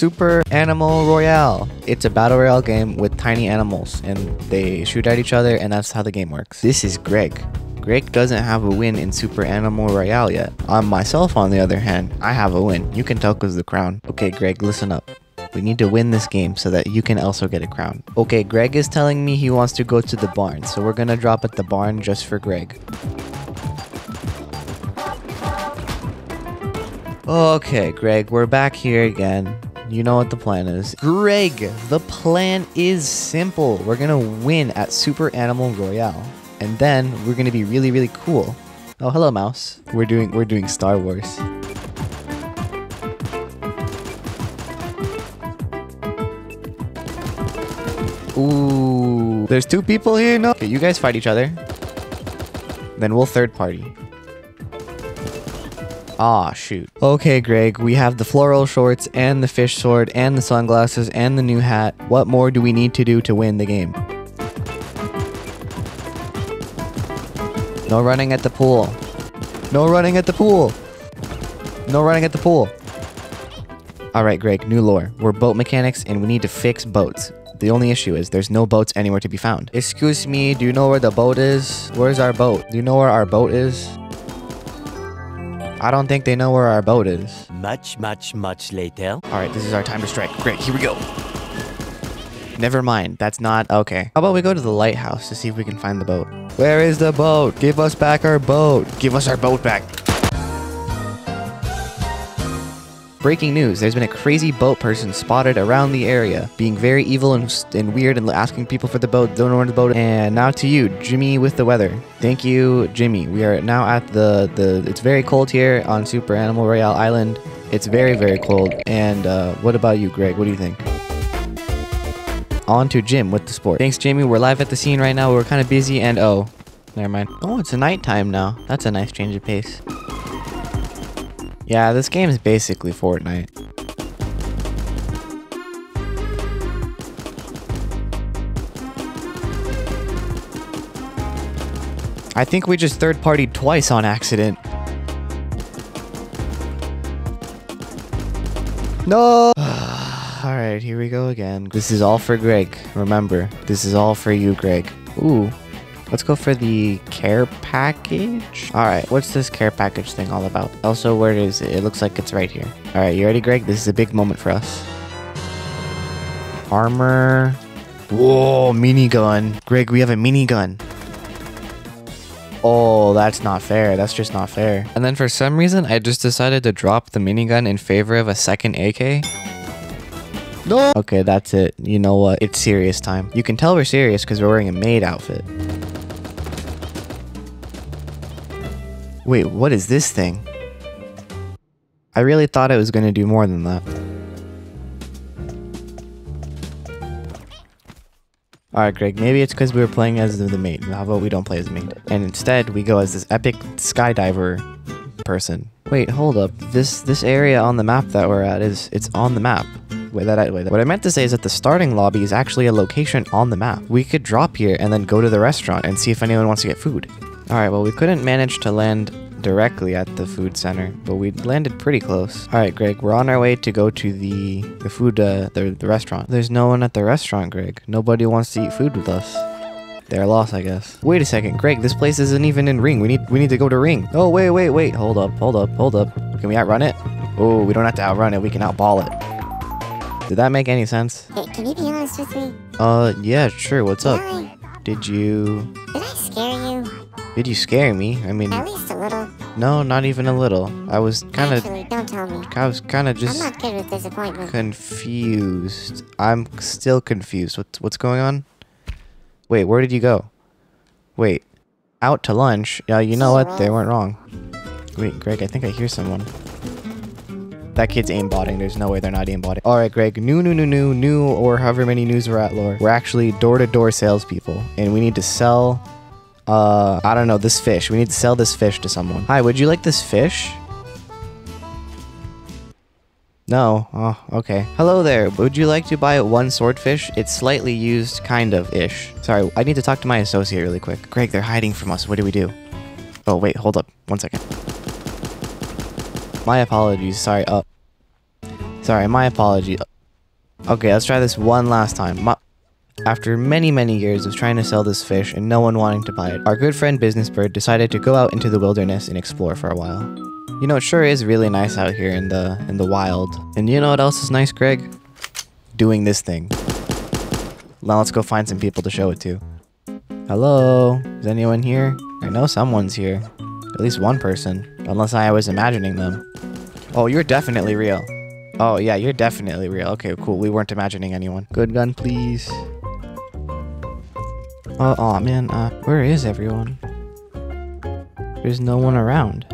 Super Animal Royale. It's a battle royale game with tiny animals and they shoot at each other and that's how the game works. This is Greg. Greg doesn't have a win in Super Animal Royale yet. On myself, on the other hand, I have a win. You can Tucko's the crown. Okay, Greg, listen up. We need to win this game so that you can also get a crown. Okay, Greg is telling me he wants to go to the barn, so we're gonna drop at the barn just for Greg. Okay, Greg, we're back here again. You know what the plan is. Greg, the plan is simple. We're gonna win at Super Animal Royale. And then we're gonna be really, really cool. Oh, hello, mouse. We're doing we're doing Star Wars. Ooh, there's two people here. No, okay, you guys fight each other. Then we'll third party. Ah, shoot. Okay, Greg, we have the floral shorts and the fish sword and the sunglasses and the new hat. What more do we need to do to win the game? No running at the pool. No running at the pool. No running at the pool. Alright, Greg, new lore. We're boat mechanics and we need to fix boats. The only issue is there's no boats anywhere to be found. Excuse me, do you know where the boat is? Where's our boat? Do you know where our boat is? I don't think they know where our boat is. Much, much, much later. Alright, this is our time to strike. Great, here we go. Never mind, that's not okay. How about we go to the lighthouse to see if we can find the boat? Where is the boat? Give us back our boat. Give us our boat back. Breaking news, there's been a crazy boat person spotted around the area, being very evil and, and weird and asking people for the boat, don't where the boat And now to you, Jimmy with the weather. Thank you, Jimmy. We are now at the, the it's very cold here on Super Animal Royale Island. It's very, very cold. And uh, what about you, Greg? What do you think? On to Jim with the sport. Thanks, Jamie. We're live at the scene right now. We're kind of busy and oh, never mind. Oh, it's nighttime now. That's a nice change of pace. Yeah, this game is basically Fortnite. I think we just third-partied twice on accident. No! Alright, here we go again. This is all for Greg. Remember, this is all for you, Greg. Ooh, Let's go for the care package. All right, what's this care package thing all about? Also, where is it? It looks like it's right here. All right, you ready, Greg? This is a big moment for us. Armor. Whoa, minigun. Greg, we have a minigun. Oh, that's not fair. That's just not fair. And then for some reason, I just decided to drop the minigun in favor of a second AK. No! Okay, that's it. You know what? It's serious time. You can tell we're serious because we're wearing a maid outfit. Wait, what is this thing? I really thought it was going to do more than that. Alright, Greg, maybe it's because we were playing as the, mate. How about we don't play as the mate? And instead, we go as this epic skydiver person. Wait, hold up. This this area on the map that we're at is it's on the map. Wait, that, wait, what I meant to say is that the starting lobby is actually a location on the map. We could drop here and then go to the restaurant and see if anyone wants to get food. Alright, well we couldn't manage to land directly at the food center, but we landed pretty close. Alright, Greg, we're on our way to go to the, the food, uh, the, the restaurant. There's no one at the restaurant, Greg. Nobody wants to eat food with us. They're lost, I guess. Wait a second, Greg, this place isn't even in Ring. We need we need to go to Ring. Oh, wait, wait, wait. Hold up, hold up, hold up. Can we outrun it? Oh, we don't have to outrun it. We can outball it. Did that make any sense? Hey, can you be honest with me? Uh, yeah, sure. What's up? Did you... Did? Did you scare me? I mean, At least a little. no, not even a little. I was kind of... Actually, don't tell me. I was kind of just... I'm not good with disappointment. confused. I'm still confused. What's what's going on? Wait, where did you go? Wait, out to lunch? Yeah, you know what? They weren't wrong. Wait, Greg, I think I hear someone. That kid's aimbotting. There's no way they're not aimbotting. All right, Greg. New, new, new, new, new, or however many news we're at, Lore. We're actually door-to-door salespeople, and we need to sell. Uh, I don't know this fish. We need to sell this fish to someone. Hi, would you like this fish? No. Oh, okay. Hello there. Would you like to buy one swordfish? It's slightly used, kind of ish. Sorry, I need to talk to my associate really quick. Greg, they're hiding from us. What do we do? Oh, wait, hold up. One second. My apologies. Sorry. Uh, Sorry, my apology. Okay, let's try this one last time. My after many, many years of trying to sell this fish and no one wanting to buy it, our good friend Business Bird decided to go out into the wilderness and explore for a while. You know, it sure is really nice out here in the in the wild. And you know what else is nice, Greg? Doing this thing. Now let's go find some people to show it to. Hello? Is anyone here? I know someone's here. At least one person. Unless I was imagining them. Oh, you're definitely real. Oh, yeah, you're definitely real. Okay, cool. We weren't imagining anyone. Good gun, please. Oh, oh man, uh, where is everyone? There's no one around.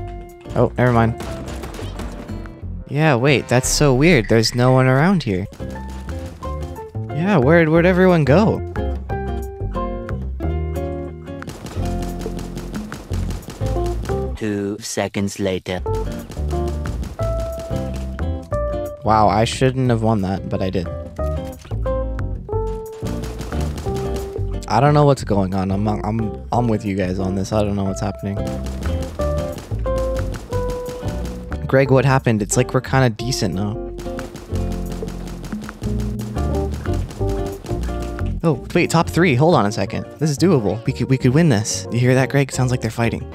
Oh, never mind. Yeah, wait, that's so weird. There's no one around here. Yeah, where'd, where'd everyone go? Two seconds later. Wow, I shouldn't have won that, but I did. I don't know what's going on. I'm I'm I'm with you guys on this. I don't know what's happening. Greg, what happened? It's like we're kind of decent now. Oh, wait, top 3. Hold on a second. This is doable. We could we could win this. You hear that, Greg? Sounds like they're fighting.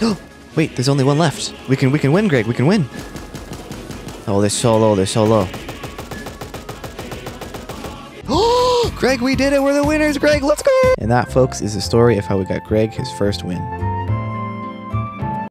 Oh, wait, there's only one left. We can we can win, Greg. We can win. Oh, they're so low. They're so low. Greg, we did it. We're the winners, Greg. Let's go. And that, folks, is the story of how we got Greg his first win.